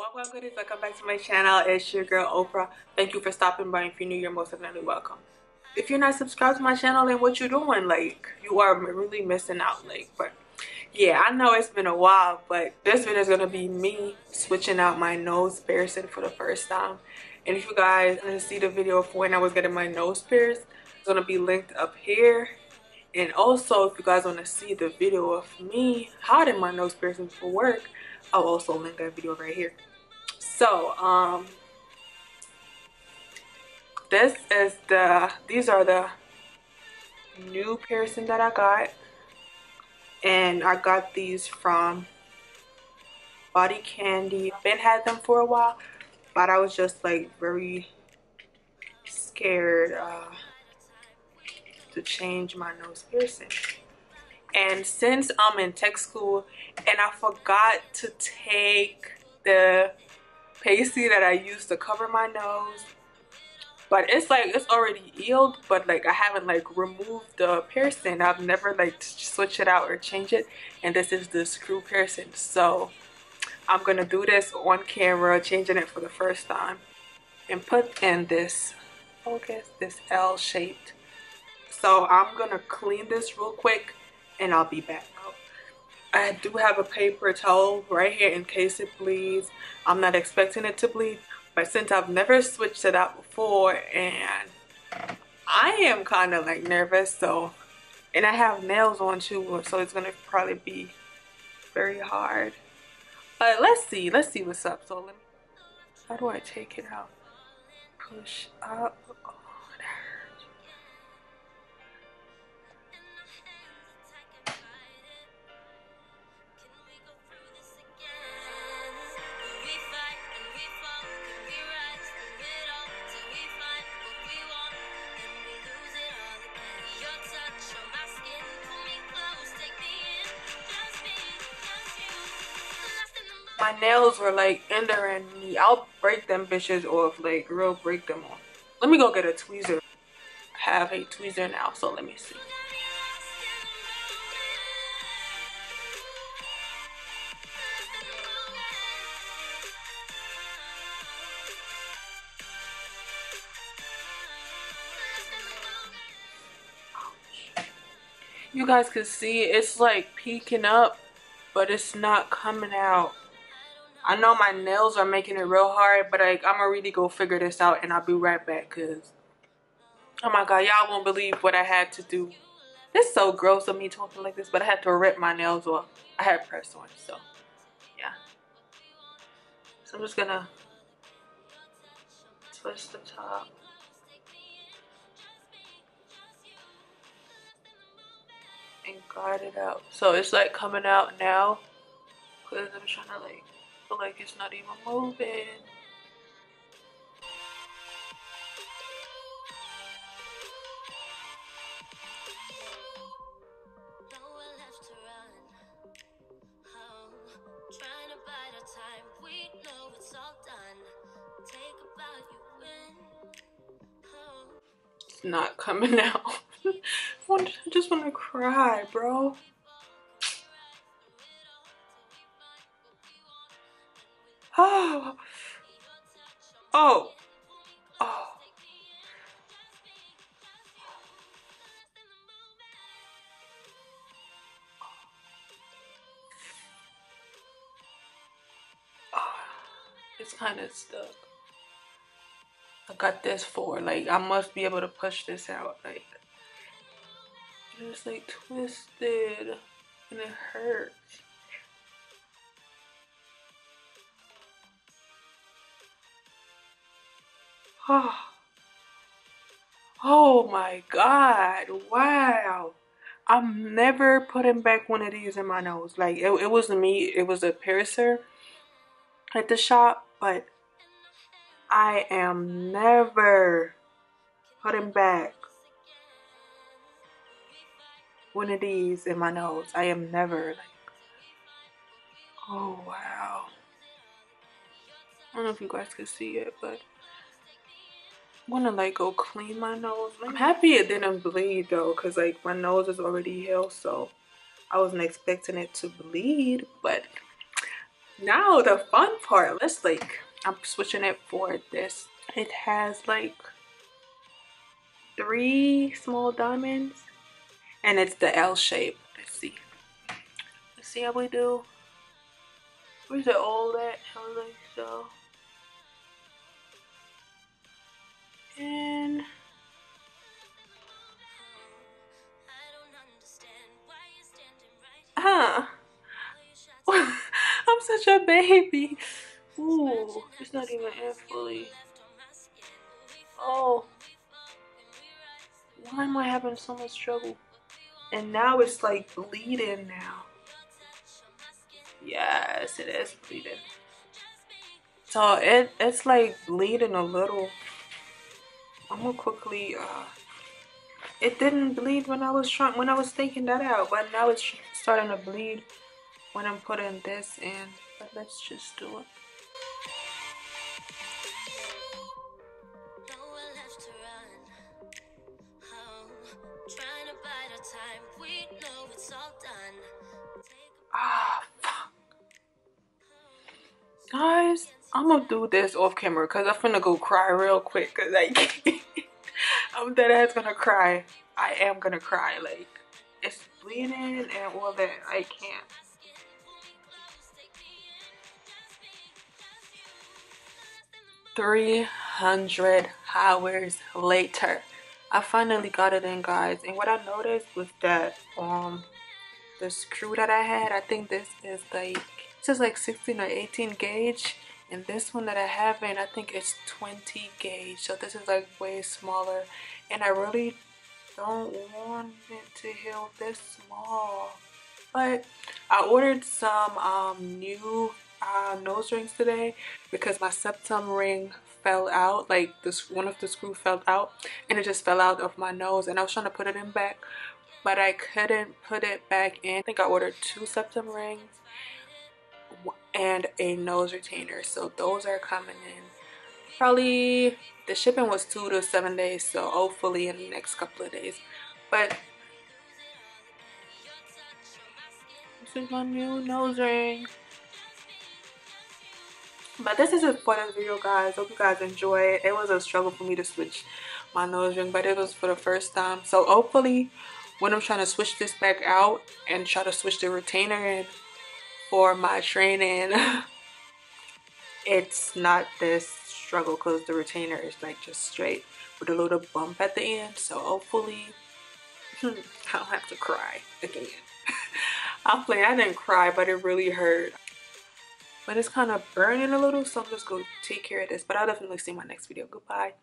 welcome goodies. Welcome back to my channel. It's your girl oprah. Thank you for stopping by. If you're new you're most definitely welcome. If you're not subscribed to my channel then what you doing? Like you are really missing out. Like but yeah i know it's been a while but this video is gonna be me switching out my nose piercing for the first time. And if you guys want to see the video of when i was getting my nose pierced it's gonna be linked up here. And also if you guys want to see the video of me hiding my nose piercing for work I'll also link that video right here. So, um, this is the, these are the new piercing that I got. And I got these from Body Candy. I've been had them for a while, but I was just like very scared uh, to change my nose piercing and since I'm in tech school and I forgot to take the pasty that I used to cover my nose. But it's like it's already healed but like I haven't like removed the piercing. I've never like switch it out or change it. And this is the screw piercing. So I'm gonna do this on camera changing it for the first time and put in this focus this L shaped so I'm gonna clean this real quick and I'll be back. I do have a paper towel right here in case it bleeds. I'm not expecting it to bleed, but since I've never switched it out before and I am kind of like nervous, so, and I have nails on too, so it's gonna probably be very hard. But let's see, let's see what's up. So let me, how do I take it out? Push up. My nails were like entering me. I'll break them bitches off, like real break them off. Let me go get a tweezer. I have a tweezer now, so let me see. You guys can see it's like peeking up, but it's not coming out. I know my nails are making it real hard, but like I'm gonna really go figure this out and I'll be right back because oh my god, y'all won't believe what I had to do. It's so gross of me talking like this, but I had to rip my nails off. I had press on, so yeah. So I'm just gonna twist the top. And guard it out. So it's like coming out now. Cause I'm trying to like feel like it's not even moving. It's not coming out. I just want to cry, bro. Oh. oh. Oh. Oh. It's kind of stuck. I got this for like I must be able to push this out like it's like twisted and it hurts. Oh, oh my God. Wow. I'm never putting back one of these in my nose. Like, it, it wasn't me. It was a piercer at the shop. But I am never putting back one of these in my nose. I am never like, oh wow. I don't know if you guys can see it, but want to like go clean my nose. I'm mm-hmm. happy it didn't bleed though because like my nose is already healed so I wasn't expecting it to bleed but now the fun part let's like i'm switching it for this. It has like three small diamonds and it's the l shape. Let's see. Let's see how we do. Where's the old at? Like so huh I'm such a baby. Ooh, it's not even in fully. Oh. Why am I having so much trouble? And now it's like bleeding now. Yes, it is bleeding. So it it's like bleeding a little. I'm gonna quickly uh it didn't bleed when I was trying when I was taking that out, but now it's starting to bleed when I'm putting this in. But let's just do it. Ah, fuck. Guys, I'm gonna do this off camera because I'm finna go cry real quick because like I'm dead ass gonna cry. I am gonna cry. Like it's bleeding and all that. I can't. 300 hours later i finally got it in guys and what i noticed was that um the screw that i had i think this is like this is like 16 or 18 gauge and this one that i have in i think it's 20 gauge so this is like way smaller. And i really don't want it to heal this small. But i ordered some um new uh, nose rings today because my septum ring fell out like this one of the screw fell out and it just fell out of my nose and I was trying to put it in back but I couldn't put it back in. I think I ordered two septum rings and a nose retainer. So those are coming in probably the shipping was two to seven days so hopefully in the next couple of days. But this is my new nose ring. But this is it for this video guys. Hope you guys enjoy it. It was a struggle for me to switch my nose ring but it was for the first time. So hopefully when i'm trying to switch this back out and try to switch the retainer in for my training. It's not this struggle because the retainer is like just straight with a little bump at the end. So hopefully i don't have to cry again. I'm i didn't cry but it really hurt. But it's kind of burning a little so i'm just gonna take care of this. But i'll definitely see my next video. Goodbye